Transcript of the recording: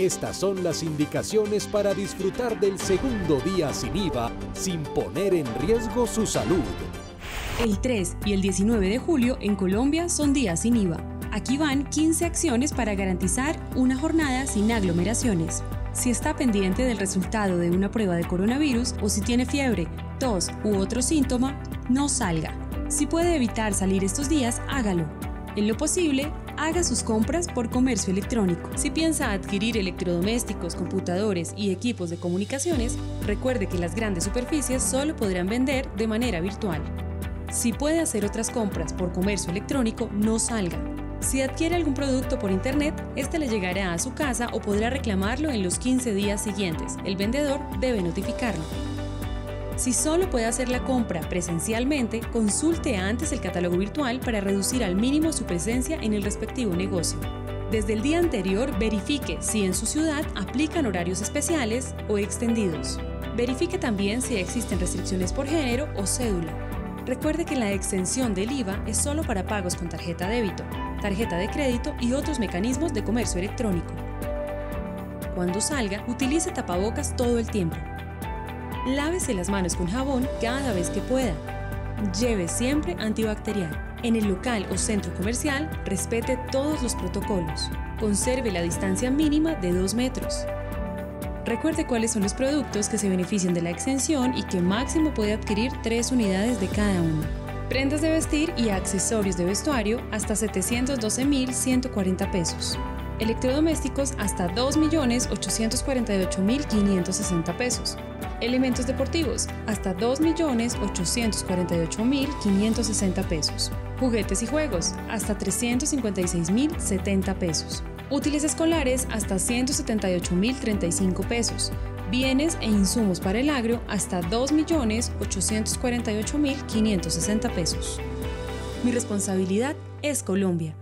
Estas son las indicaciones para disfrutar del segundo día sin IVA sin poner en riesgo su salud. El 3 y el 19 de julio en Colombia son días sin IVA. Aquí van 15 acciones para garantizar una jornada sin aglomeraciones. Si está pendiente del resultado de una prueba de coronavirus o si tiene fiebre, tos u otro síntoma, no salga. Si puede evitar salir estos días, hágalo. En lo posible, haga sus compras por comercio electrónico. Si piensa adquirir electrodomésticos, computadores y equipos de comunicaciones, recuerde que las grandes superficies solo podrán vender de manera virtual. Si puede hacer otras compras por comercio electrónico, no salga. Si adquiere algún producto por internet, este le llegará a su casa o podrá reclamarlo en los 15 días siguientes. El vendedor debe notificarlo. Si solo puede hacer la compra presencialmente, consulte antes el catálogo virtual para reducir al mínimo su presencia en el respectivo negocio. Desde el día anterior, verifique si en su ciudad aplican horarios especiales o extendidos. Verifique también si existen restricciones por género o cédula. Recuerde que la extensión del IVA es solo para pagos con tarjeta débito, tarjeta de crédito y otros mecanismos de comercio electrónico. Cuando salga, utilice tapabocas todo el tiempo. Lávese las manos con jabón cada vez que pueda. Lleve siempre antibacterial. En el local o centro comercial, respete todos los protocolos. Conserve la distancia mínima de 2 metros. Recuerde cuáles son los productos que se benefician de la exención y que máximo puede adquirir 3 unidades de cada uno. Prendas de vestir y accesorios de vestuario hasta 712.140 pesos. Electrodomésticos hasta 2.848.560 pesos. Elementos deportivos, hasta 2.848.560 pesos. Juguetes y juegos, hasta 356.070 pesos. Útiles escolares, hasta 178.035 pesos. Bienes e insumos para el agro, hasta 2.848.560 pesos. Mi responsabilidad es Colombia.